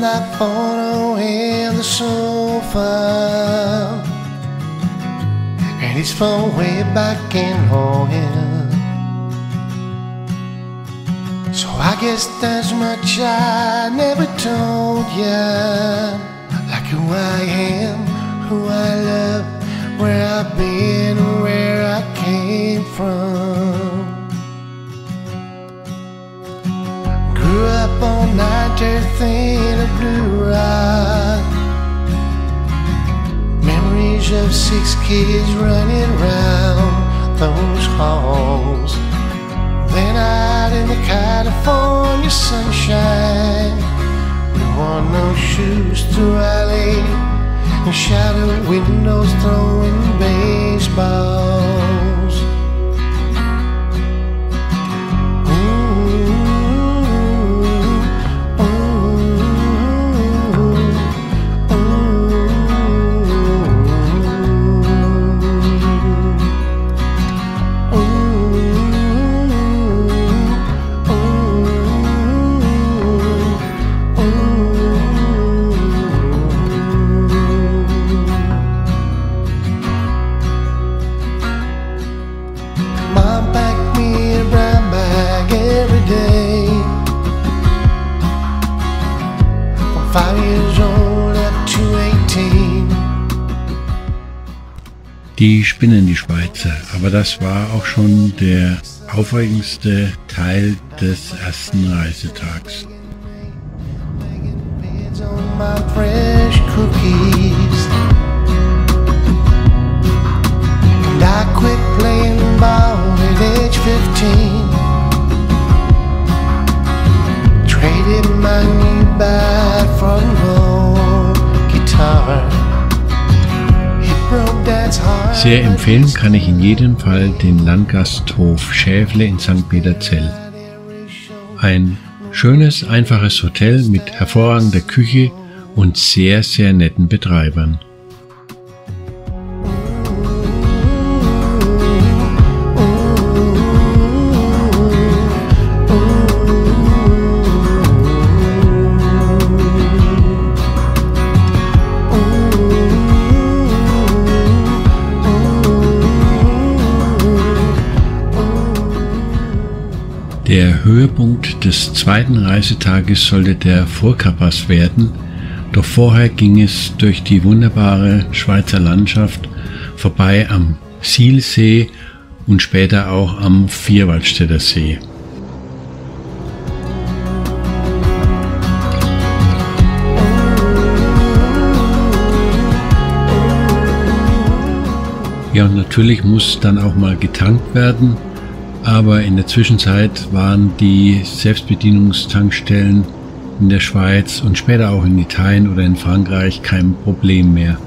that photo in the sofa. And it's from way back in Hoyle. So I guess there's much I never told ya. Like who I am, who I love, where I've been, where I came from. Up on night in a blue rock. Memories of six kids running round those halls. Then out in the California sunshine, we wore no shoes through alley and shattered windows throwing baseballs. Die spinnen die Schweizer, aber das war auch schon der aufregendste Teil des ersten Reisetags. Pins on my fresh cookies. And I quit playing ball at age 15. Traded my new bad for an old guitar. Sehr empfehlen kann ich in jedem Fall den Landgasthof Schäfle in St. Peterzell. Ein schönes, einfaches Hotel mit hervorragender Küche und sehr, sehr netten Betreibern. Höhepunkt des zweiten Reisetages sollte der Vorkapass werden, doch vorher ging es durch die wunderbare Schweizer Landschaft vorbei am Sielsee und später auch am Vierwaldstätter See. Ja, und natürlich muss dann auch mal getankt werden, aber in der Zwischenzeit waren die Selbstbedienungstankstellen in der Schweiz und später auch in Italien oder in Frankreich kein Problem mehr.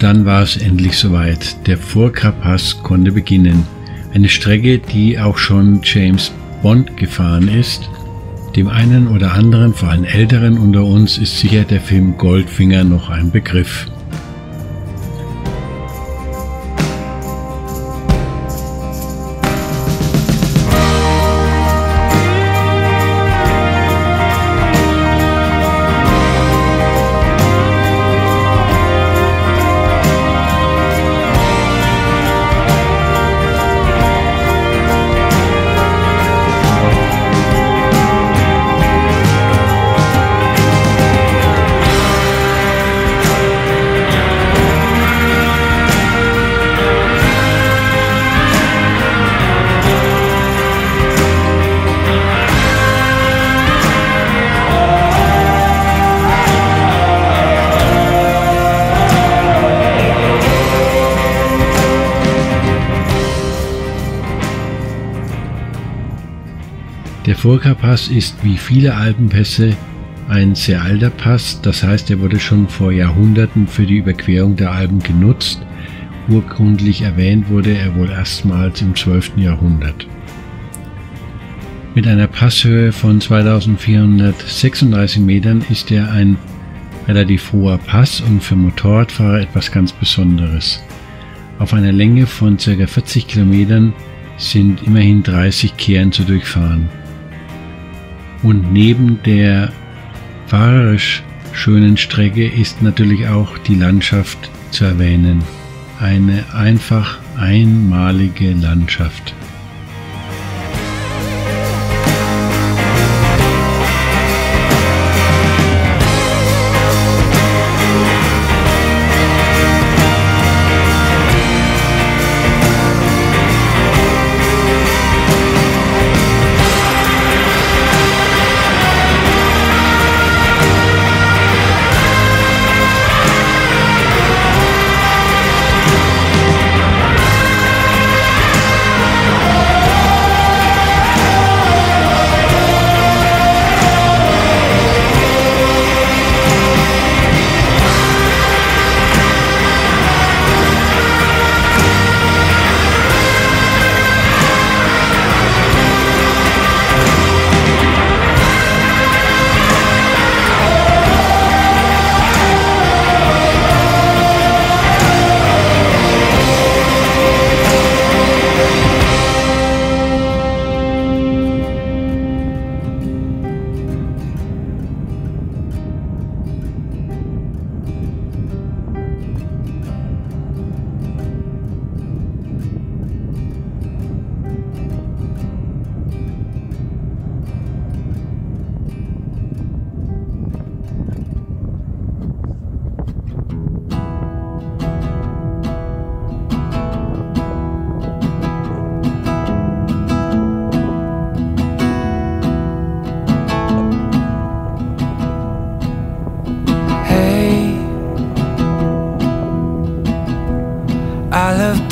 Und dann war es endlich soweit. Der Vorkarpass konnte beginnen. Eine Strecke, die auch schon James Bond gefahren ist. Dem einen oder anderen, vor allem Älteren unter uns, ist sicher der Film Goldfinger noch ein Begriff. Furka-Pass ist wie viele Alpenpässe ein sehr alter Pass, das heißt, er wurde schon vor Jahrhunderten für die Überquerung der Alpen genutzt. Urkundlich erwähnt wurde er wohl erstmals im 12. Jahrhundert. Mit einer Passhöhe von 2436 Metern ist er ein relativ hoher Pass und für Motorradfahrer etwas ganz Besonderes. Auf einer Länge von ca. 40 Kilometern sind immerhin 30 Kehren zu durchfahren. Und neben der fahrerisch schönen Strecke ist natürlich auch die Landschaft zu erwähnen. Eine einfach einmalige Landschaft.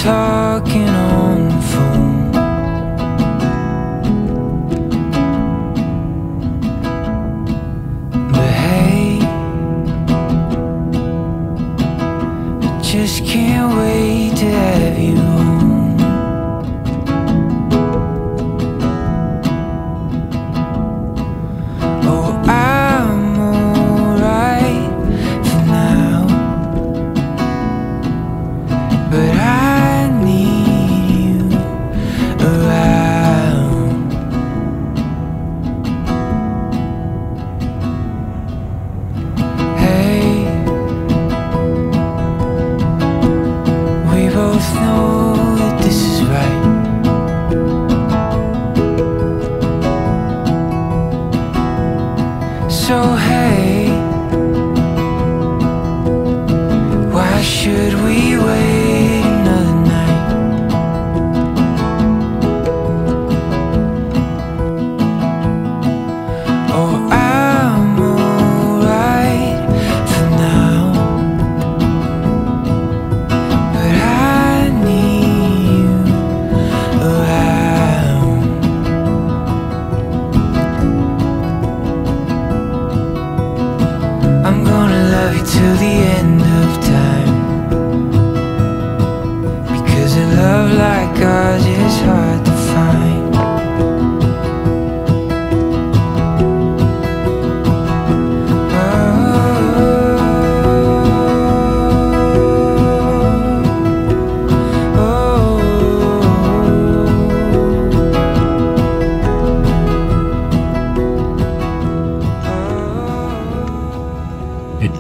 Talking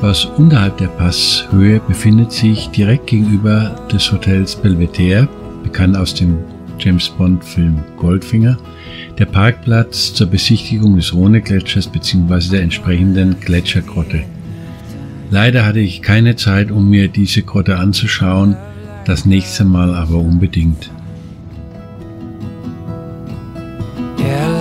Etwas unterhalb der Passhöhe befindet sich direkt gegenüber des Hotels Belvedere, bekannt aus dem James Bond Film Goldfinger, der Parkplatz zur Besichtigung des Rhone-Gletschers bzw. der entsprechenden Gletschergrotte. Leider hatte ich keine Zeit, um mir diese Grotte anzuschauen, das nächste Mal aber unbedingt. Yeah,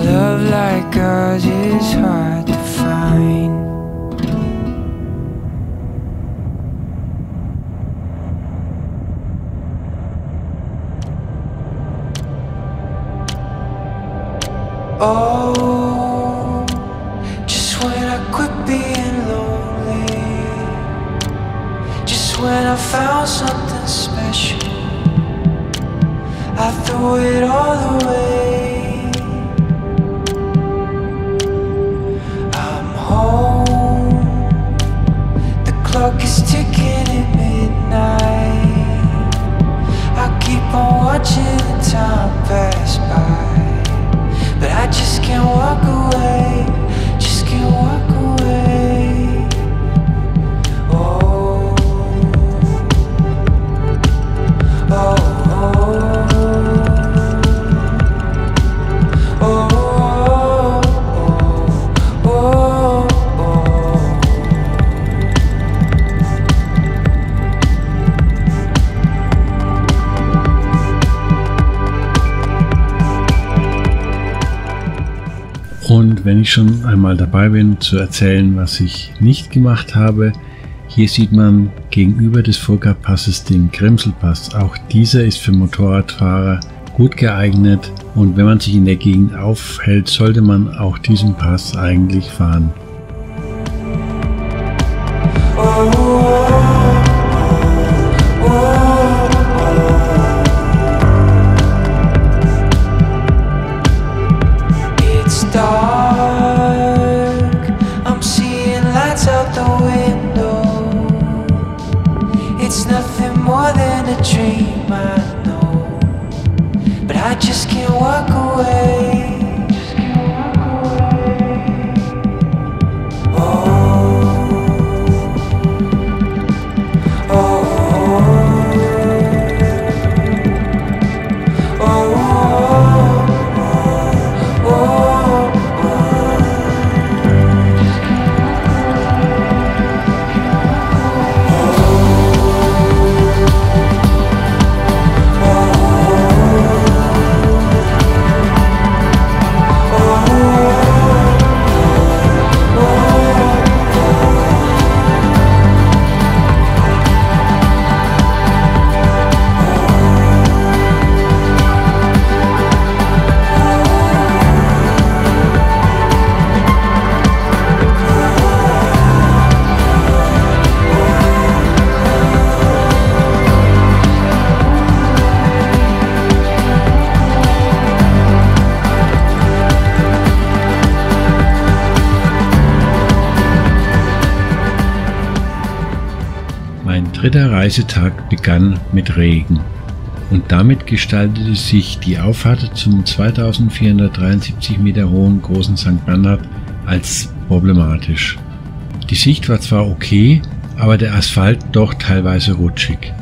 Und wenn ich schon einmal dabei bin zu erzählen, was ich nicht gemacht habe, hier sieht man gegenüber des Furka-Passes den Grimselpass. Auch dieser ist für Motorradfahrer gut geeignet und wenn man sich in der Gegend aufhält, sollte man auch diesen Pass eigentlich fahren. Dritter Reisetag begann mit Regen und damit gestaltete sich die Auffahrt zum 2473 Meter hohen großen St. Bernhard als problematisch. Die Sicht war zwar okay, aber der Asphalt doch teilweise rutschig.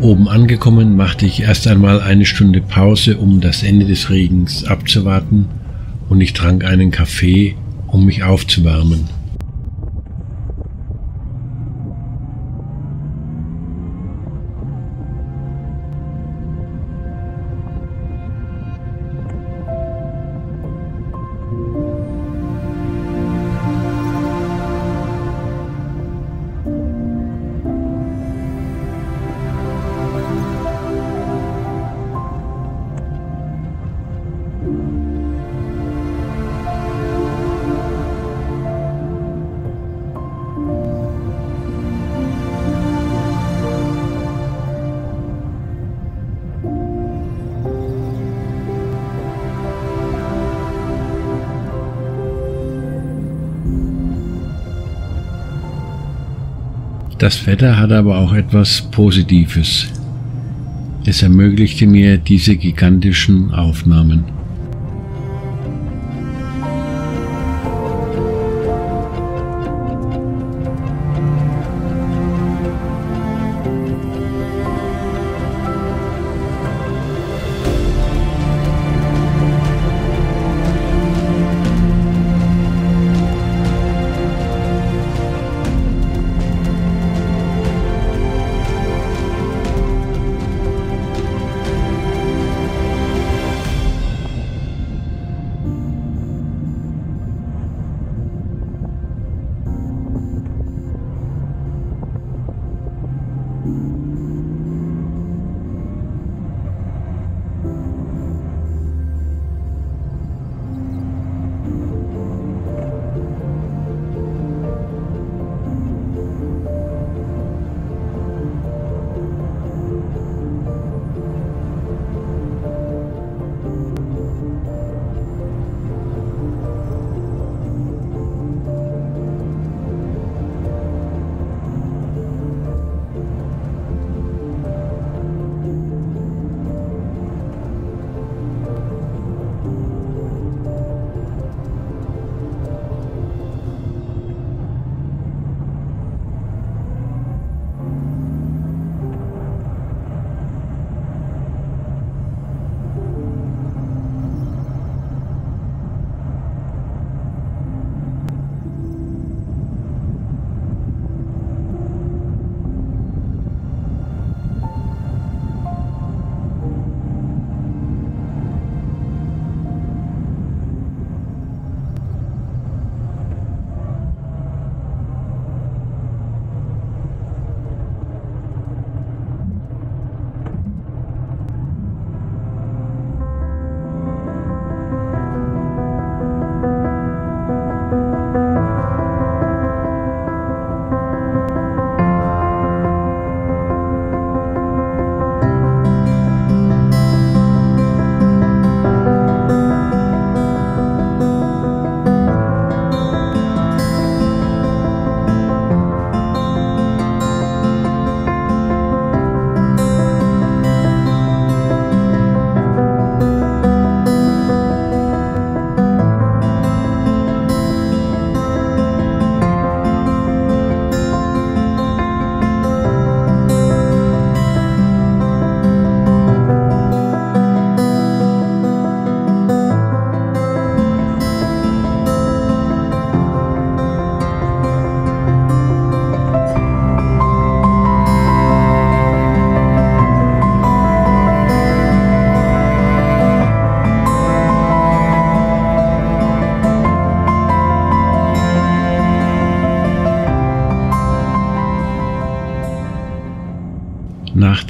Oben angekommen machte ich erst einmal eine Stunde Pause, um das Ende des Regens abzuwarten und ich trank einen Kaffee, um mich aufzuwärmen. Das Wetter hat aber auch etwas Positives. Es ermöglichte mir diese gigantischen Aufnahmen.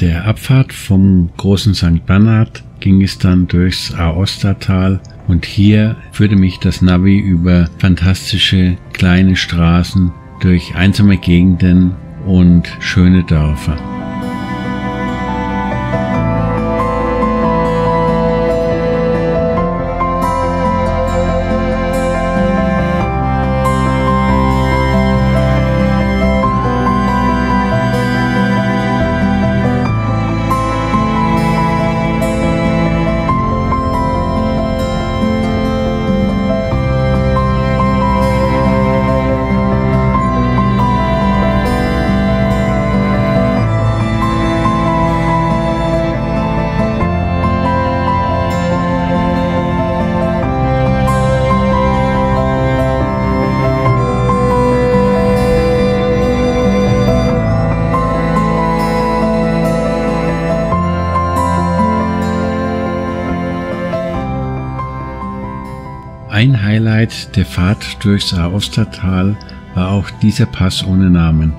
Der Abfahrt vom großen St. Bernhard ging es dann durchs Aostatal und hier führte mich das Navi über fantastische kleine Straßen durch einsame Gegenden und schöne Dörfer. Highlight der Fahrt durchs Aostatal war auch dieser Pass ohne Namen.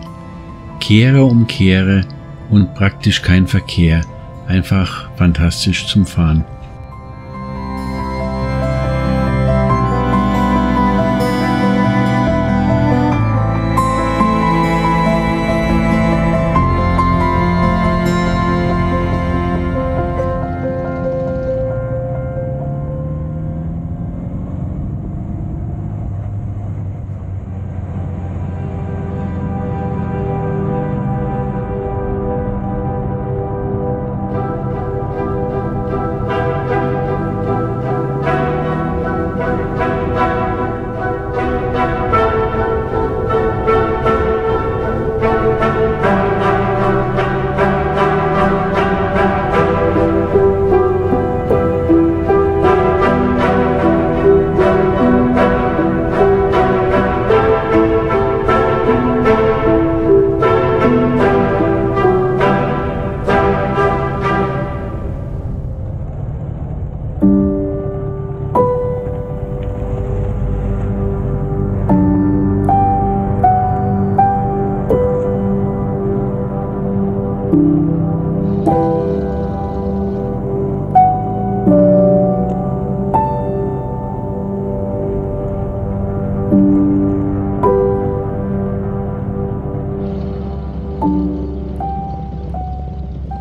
Kehre um Kehre und praktisch kein Verkehr, einfach fantastisch zum Fahren.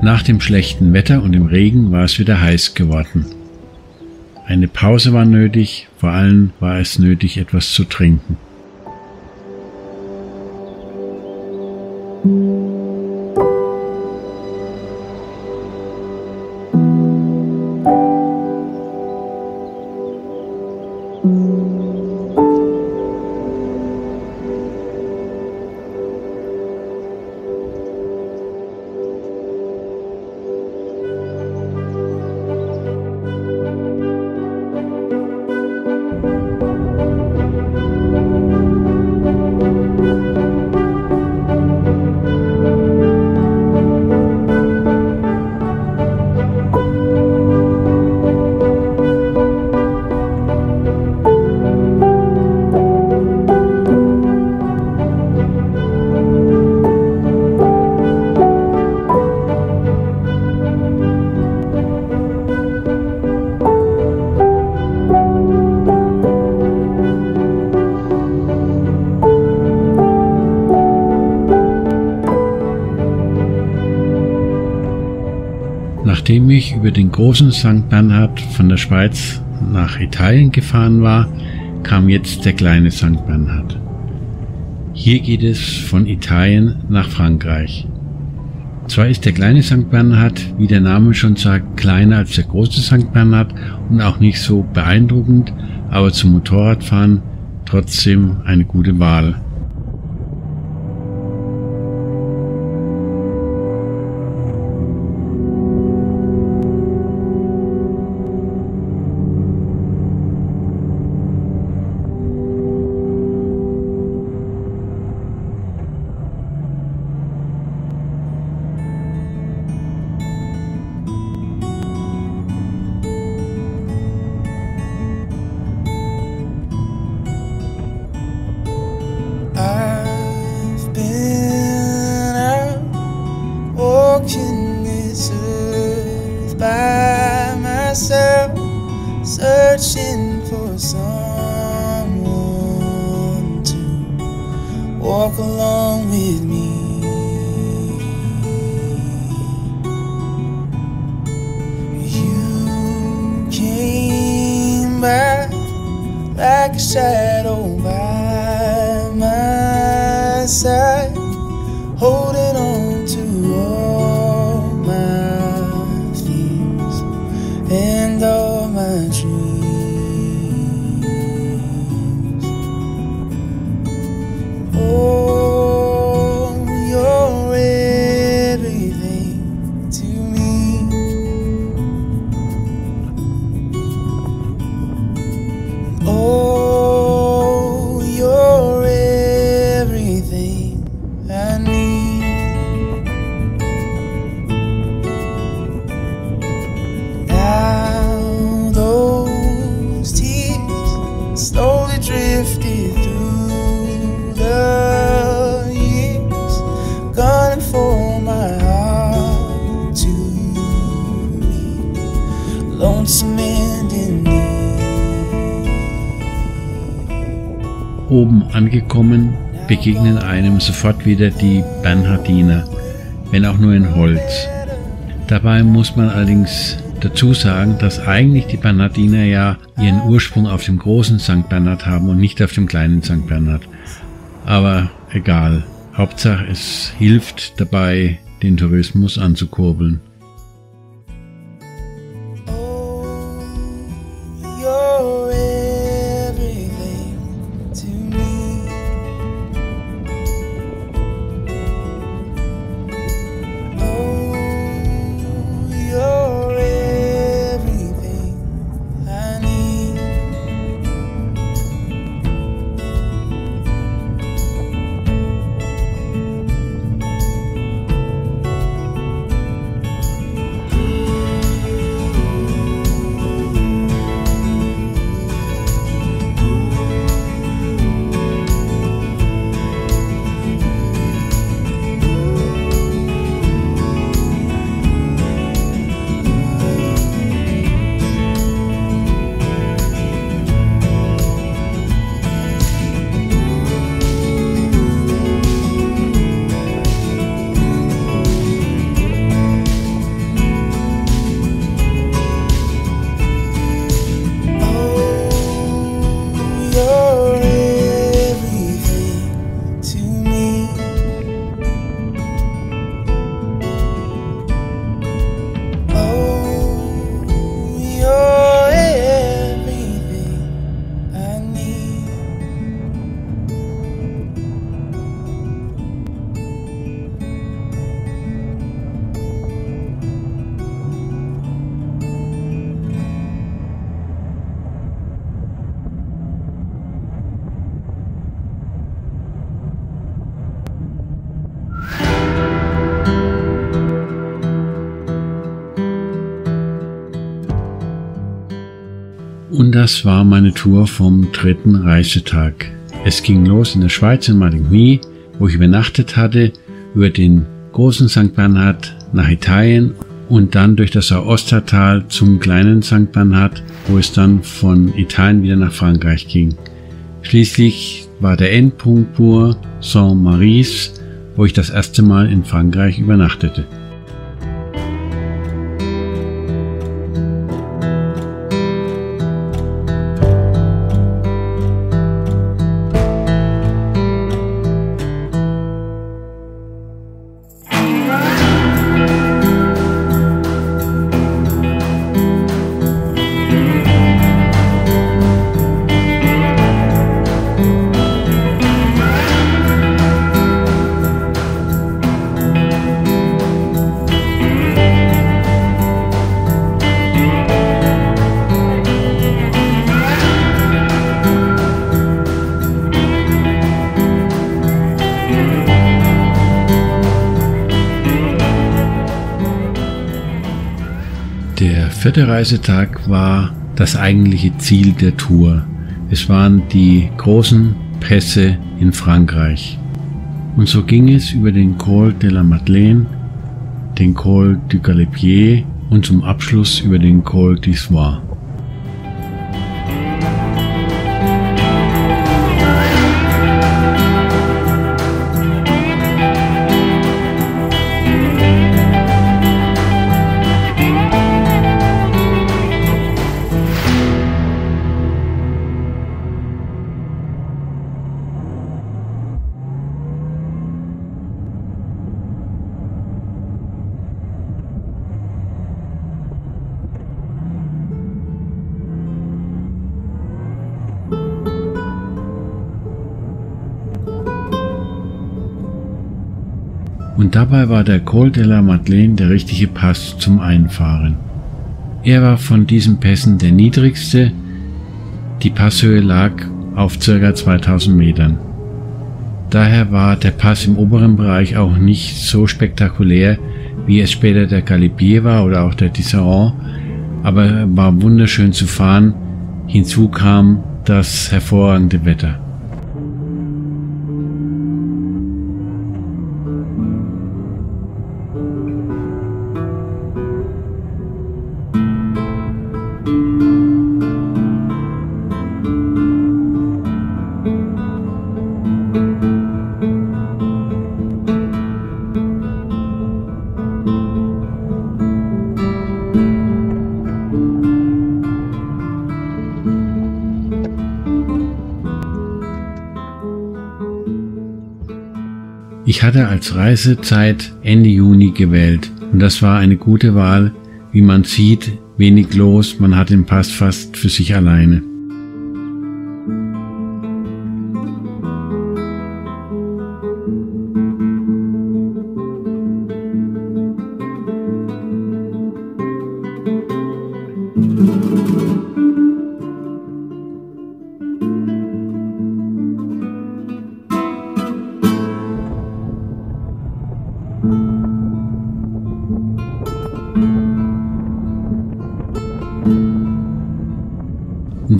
Nach dem schlechten Wetter und dem Regen war es wieder heiß geworden. Eine Pause war nötig, vor allem war es nötig, etwas zu trinken. Großen St. Bernhard von der Schweiz nach Italien gefahren war, kam jetzt der kleine St. Bernhard. Hier geht es von Italien nach Frankreich. Zwar ist der kleine St. Bernhard, wie der Name schon sagt, kleiner als der große St. Bernhard und auch nicht so beeindruckend, aber zum Motorradfahren trotzdem eine gute Wahl. Oben angekommen begegnen einem sofort wieder die Bernhardiner, wenn auch nur in Holz. Dabei muss man allerdings dazu sagen, dass eigentlich die Bernhardiner ja ihren Ursprung auf dem großen St. Bernhard haben und nicht auf dem kleinen St. Bernhard. Aber egal. Hauptsache es hilft dabei, den Tourismus anzukurbeln. Das war meine Tour vom dritten Reisetag. Es ging los in der Schweiz in Marigny, wo ich übernachtet hatte, über den großen St. Bernhard nach Italien und dann durch das Aostatal zum kleinen St. Bernhard, wo es dann von Italien wieder nach Frankreich ging. Schließlich war der Endpunkt Bourg Saint-Maurice, wo ich das erste Mal in Frankreich übernachtete. Der vierte Reisetag war das eigentliche Ziel der Tour. Es waren die großen Pässe in Frankreich. Und so ging es über den Col de la Madeleine, den Col du Galibier, und zum Abschluss über den Col d'Isoire. Dabei war der Col de la Madeleine der richtige Pass zum Einfahren. Er war von diesen Pässen der niedrigste, die Passhöhe lag auf ca. 2000 Metern. Daher war der Pass im oberen Bereich auch nicht so spektakulär, wie es später der Galibier war oder auch der Tisserand, aber war wunderschön zu fahren. Hinzu kam das hervorragende Wetter. Ich hatte als Reisezeit Ende Juni gewählt und das war eine gute Wahl. Wie man sieht, wenig los, man hat den Pass fast für sich alleine.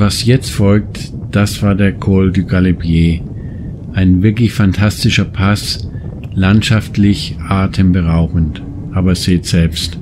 Was jetzt folgt, das war der Col du Galibier. Ein wirklich fantastischer Pass, landschaftlich atemberaubend. Aber seht selbst.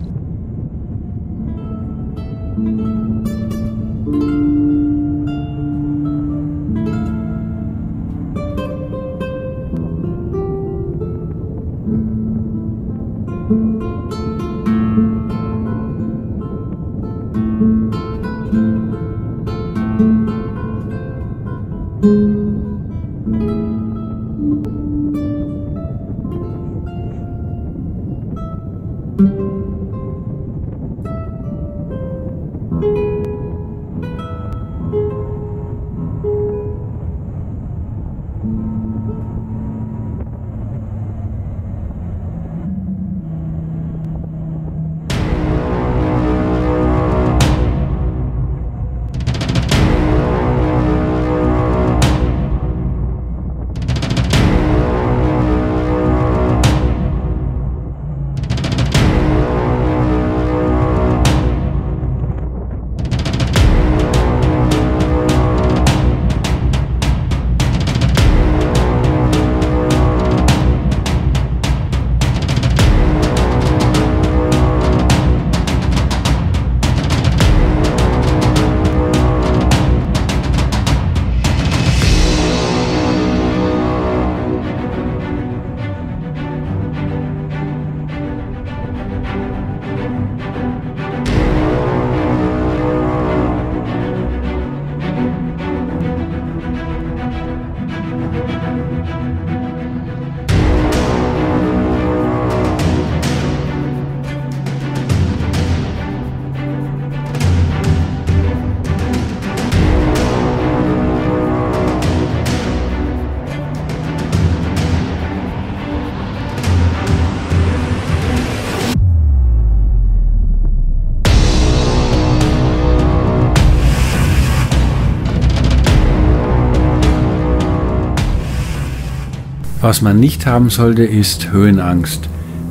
Was man nicht haben sollte, ist Höhenangst,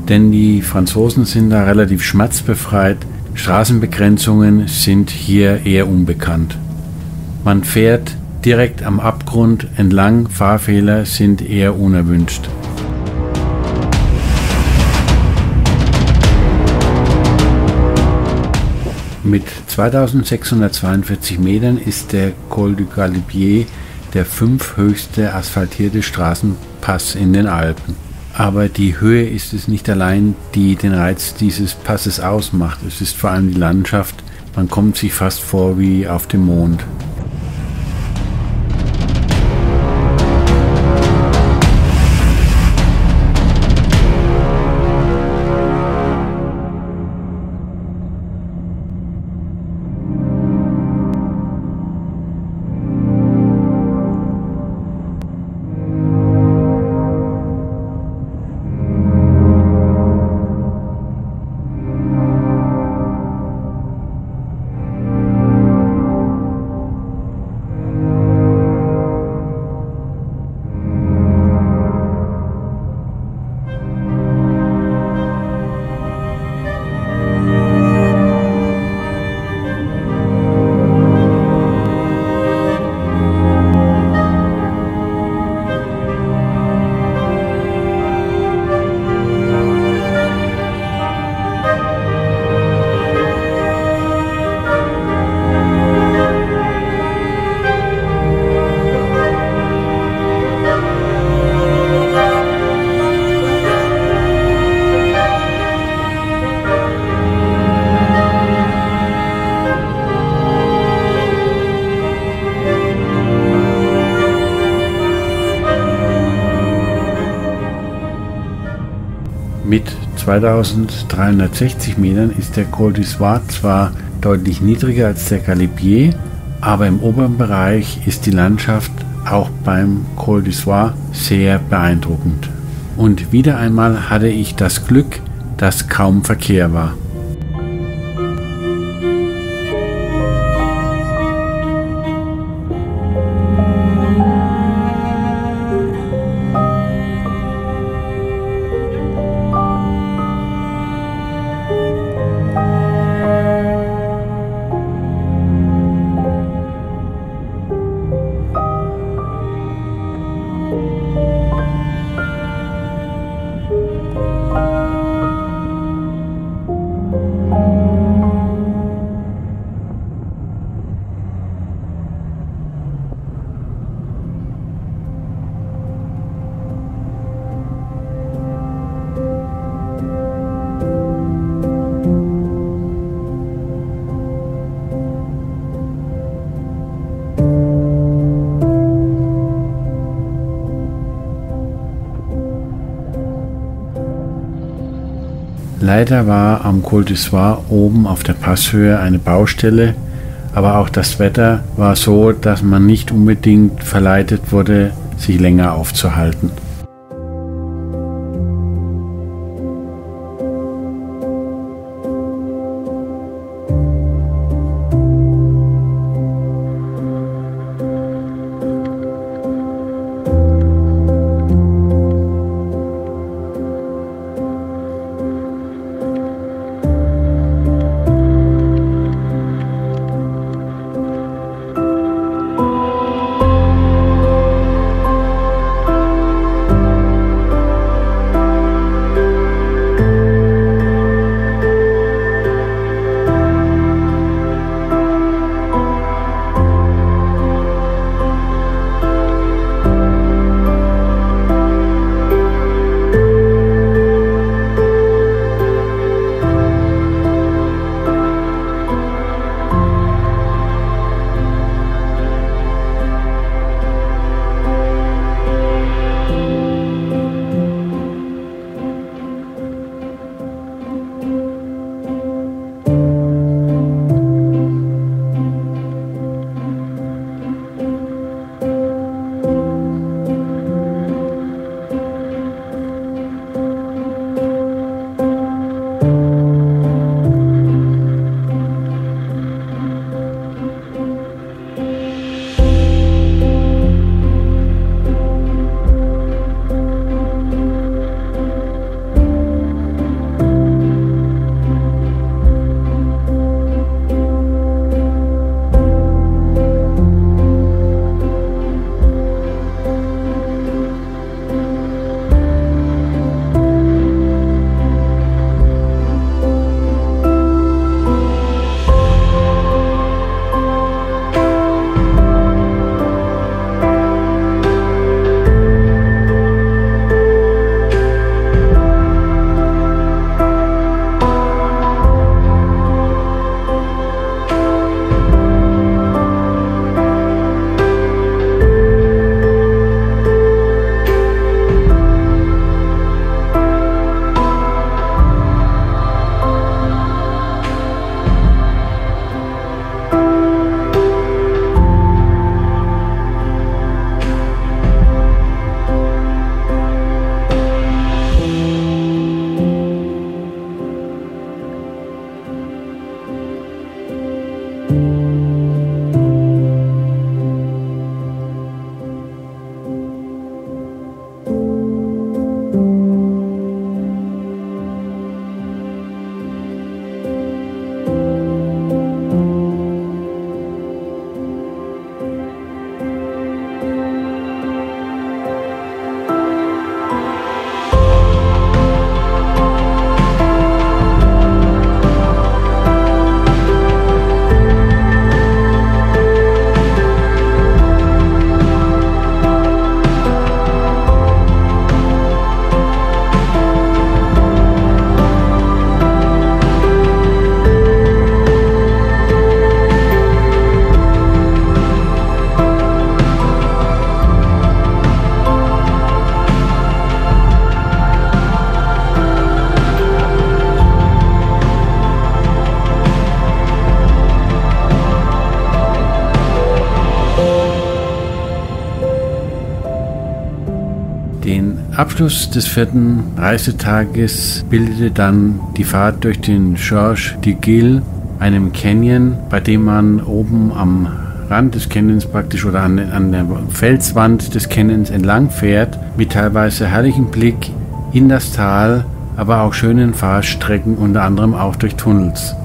denn die Franzosen sind da relativ schmerzbefreit. Straßenbegrenzungen sind hier eher unbekannt. Man fährt direkt am Abgrund entlang, Fahrfehler sind eher unerwünscht. Mit 2642 Metern ist der Col du Galibier der fünfhöchste asphaltierte Straßenpass in den Alpen. Aber die Höhe ist es nicht allein, die den Reiz dieses Passes ausmacht. Es ist vor allem die Landschaft. Man kommt sich fast vor wie auf dem Mond. 2360 Metern ist der Col d'Isoire zwar deutlich niedriger als der Galibier, aber im oberen Bereich ist die Landschaft auch beim Col d'Isoire sehr beeindruckend. Und wieder einmal hatte ich das Glück, dass kaum Verkehr war. Leider war am Col d'Isoire oben auf der Passhöhe eine Baustelle, aber auch das Wetter war so, dass man nicht unbedingt verleitet wurde, sich länger aufzuhalten. Abschluss des vierten Reisetages bildete dann die Fahrt durch den Georges de Gille, einem Canyon, bei dem man oben am Rand des Canyons praktisch oder an, an der Felswand des Canyons entlang fährt, mit teilweise herrlichem Blick in das Tal, aber auch schönen Fahrstrecken, unter anderem auch durch Tunnels.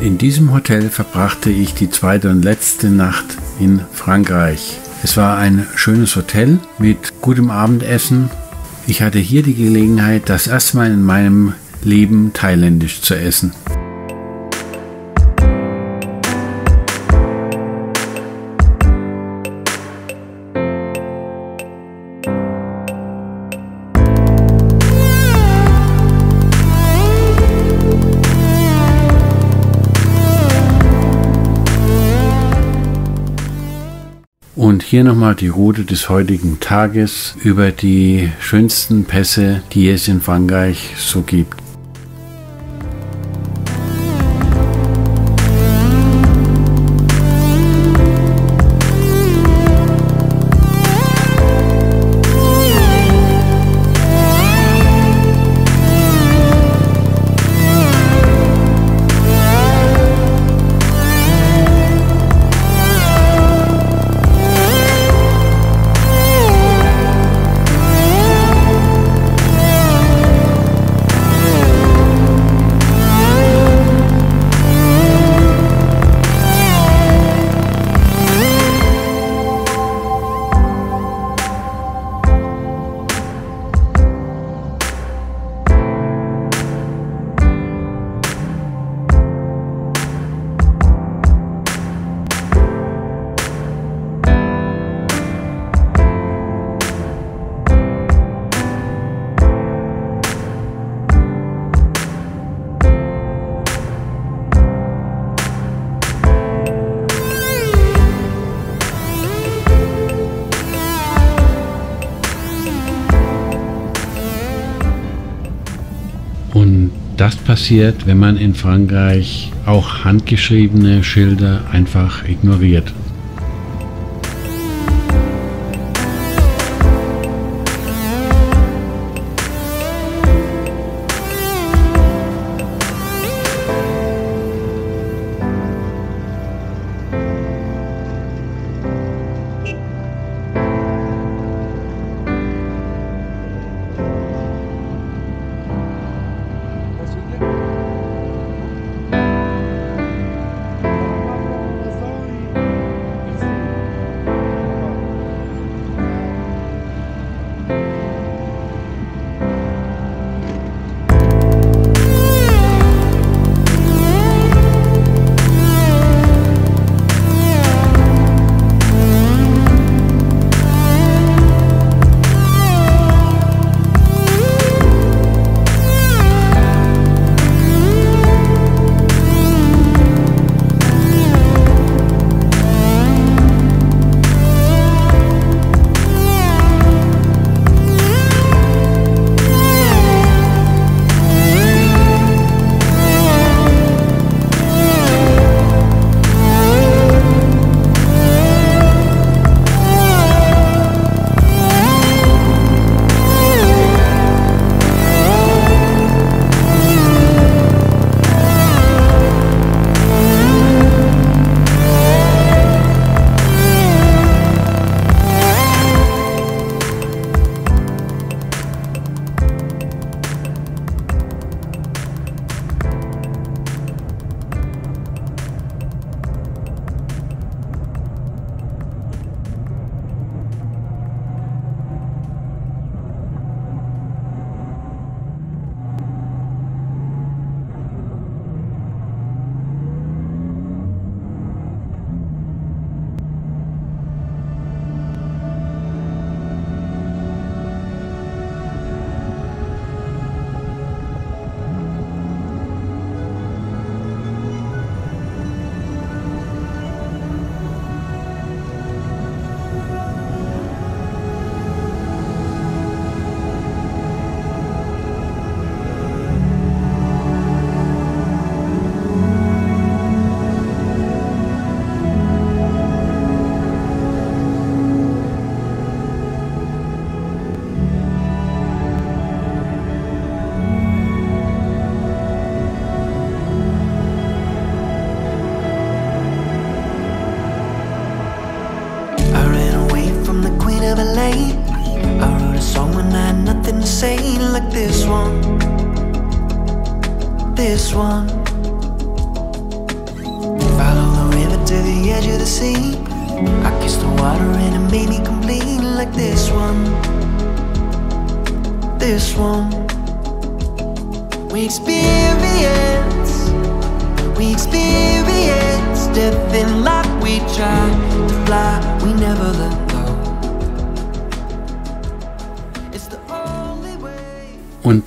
In diesem Hotel verbrachte ich die zweite und letzte Nacht in Frankreich. Es war ein schönes Hotel mit gutem Abendessen. Ich hatte hier die Gelegenheit, das erste Mal in meinem Leben thailändisch zu essen. Hier nochmal die Route des heutigen Tages über die schönsten Pässe, die es in Frankreich so gibt. Passiert, wenn man in Frankreich auch handgeschriebene Schilder einfach ignoriert.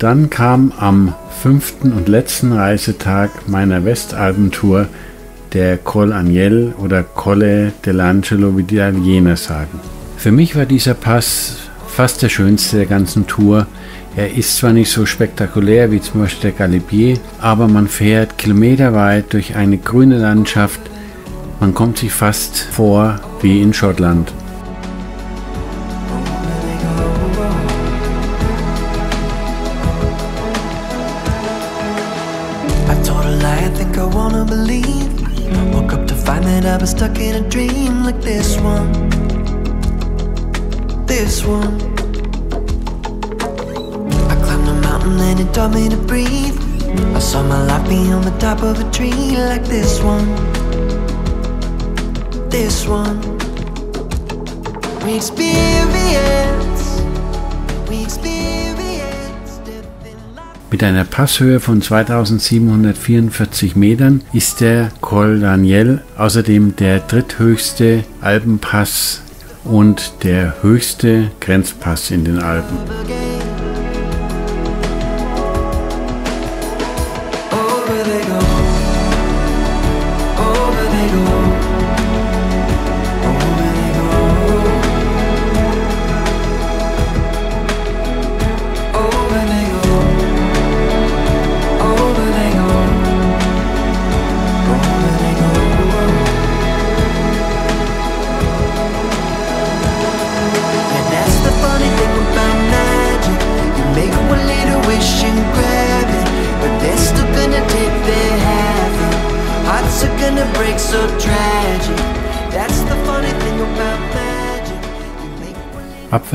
Dann kam am fünften und letzten Reisetag meiner Westalbentour der Col Agnel oder Colle dell'Angelo, wie die Italiener sagen. Für mich war dieser Pass fast der schönste der ganzen Tour. Er ist zwar nicht so spektakulär wie zum Beispiel der Galibier, aber man fährt kilometerweit durch eine grüne Landschaft. Man kommt sich fast vor wie in Schottland. Was stuck in a dream like this one. This one. I climbed a mountain and it taught me to breathe. I saw my life be on the top of a tree like this one. This one. We experience. We experience. Mit einer Passhöhe von 2744 Metern ist der Col Daniel außerdem der dritthöchste Alpenpass und der höchste Grenzpass in den Alpen.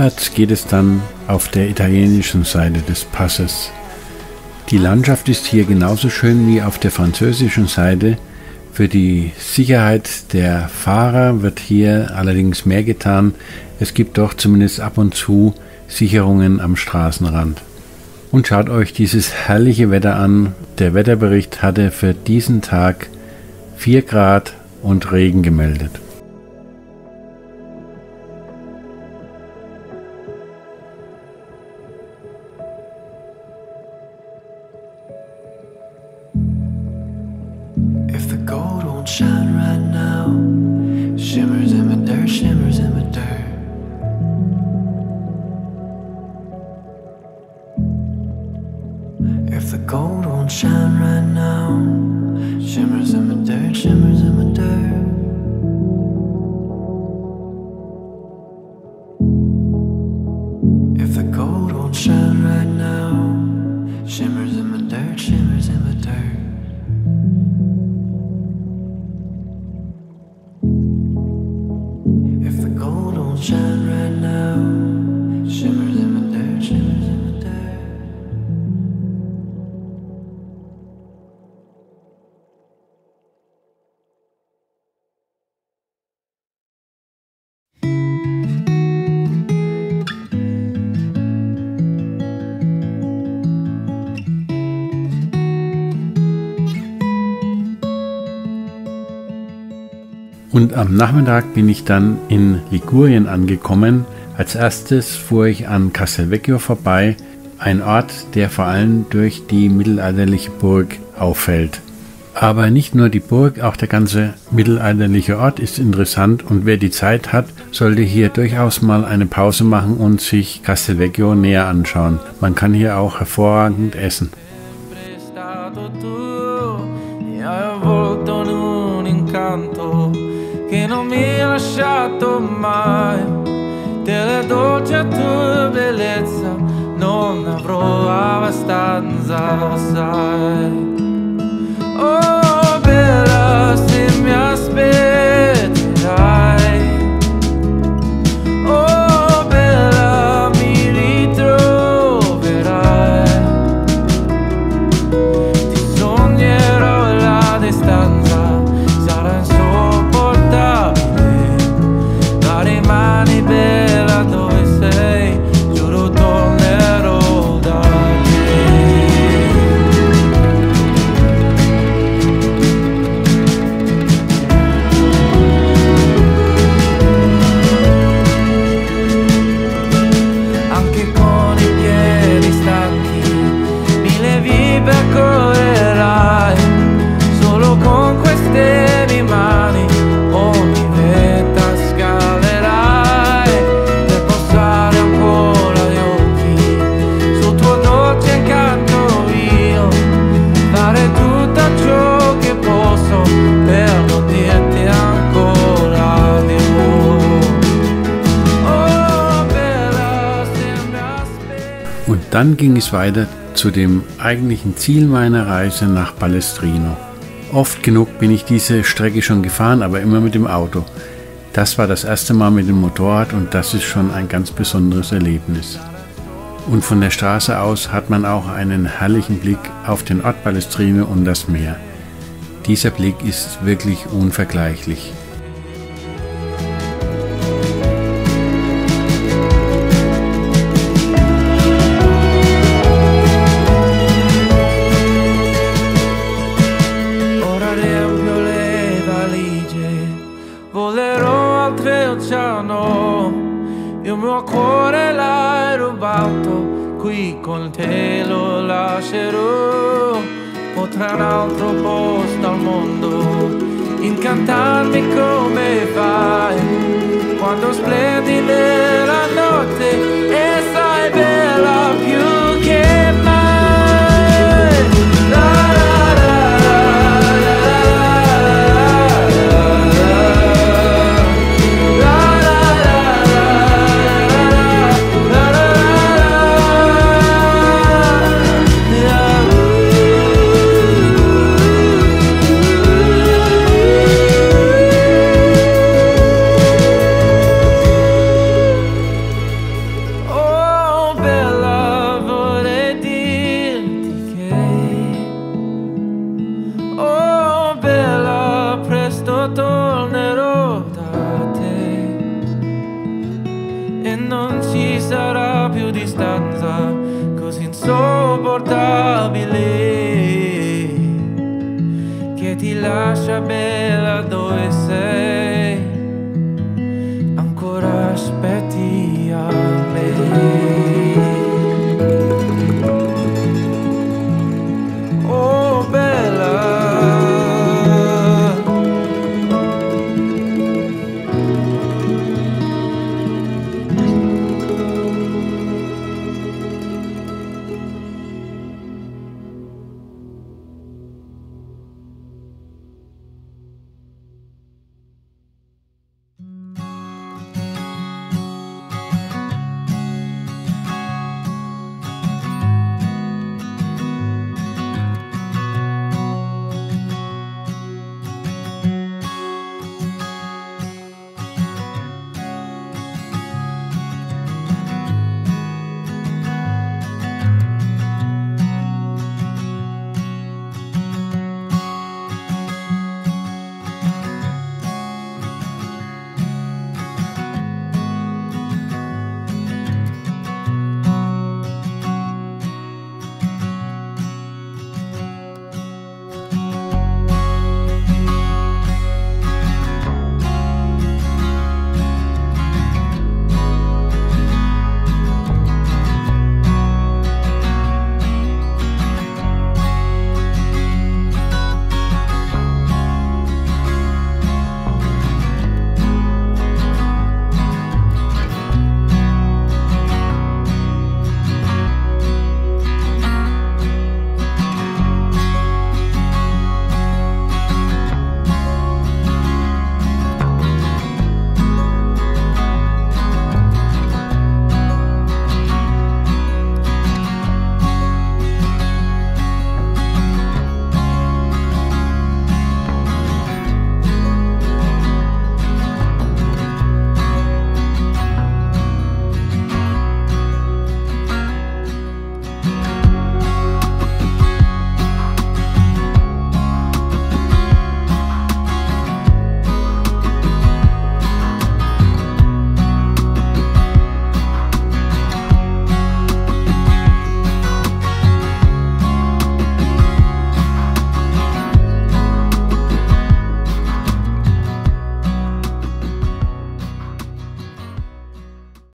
Abwärts geht es dann auf der italienischen Seite des Passes. Die Landschaft ist hier genauso schön wie auf der französischen Seite. Für die Sicherheit der Fahrer wird hier allerdings mehr getan. Es gibt doch zumindest ab und zu Sicherungen am Straßenrand. Und schaut euch dieses herrliche Wetter an. Der Wetterbericht hatte für diesen Tag 4 Grad und Regen gemeldet. The gold won't shine right now, shimmers in the dirt, shimmers Und am Nachmittag bin ich dann in Ligurien angekommen. Als erstes fuhr ich an Castelvecchio vorbei, ein Ort, der vor allem durch die mittelalterliche Burg auffällt. Aber nicht nur die Burg, auch der ganze mittelalterliche Ort ist interessant und wer die Zeit hat, sollte hier durchaus mal eine Pause machen und sich Castelvecchio näher anschauen. Man kann hier auch hervorragend essen. Lasciato mai. Delle dolce tua bellezza non avrò abbastanza sai. Oh bella se mi aspetterai ging es weiter zu dem eigentlichen Ziel meiner Reise nach Palestrino. Oft genug bin ich diese Strecke schon gefahren, aber immer mit dem Auto. Das war das erste Mal mit dem Motorrad und das ist schon ein ganz besonderes Erlebnis. Und von der Straße aus hat man auch einen herrlichen Blick auf den Ort Palestrino und das Meer. Dieser Blick ist wirklich unvergleichlich. Posto al mondo, incantarmi come fai. Quando splendi nella